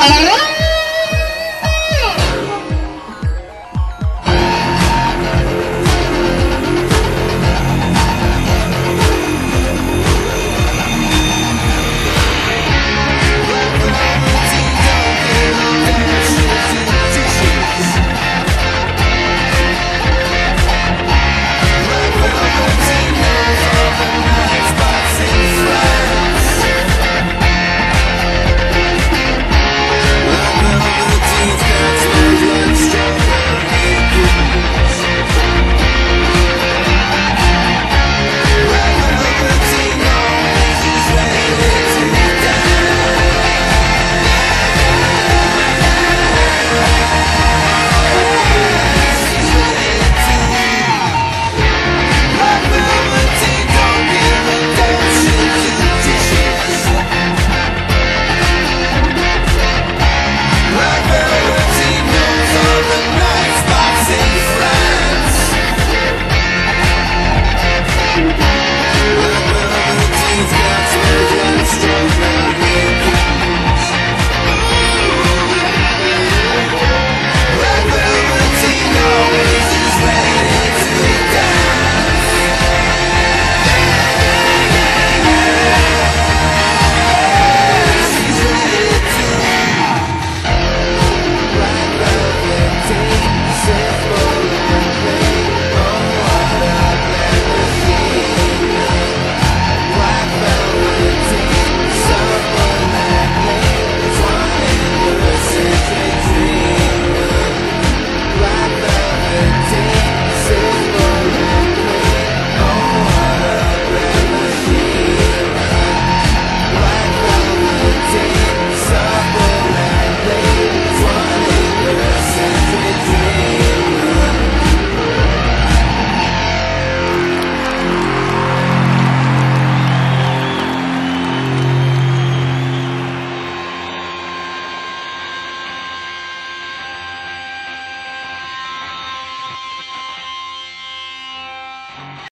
¡Agarró!